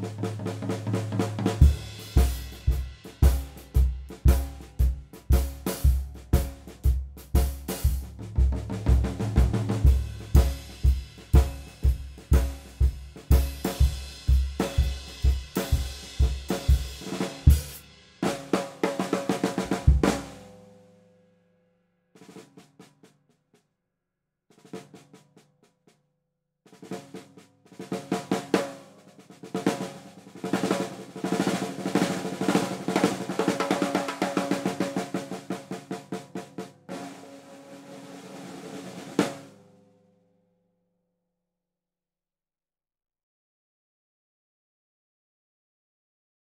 フフフフ。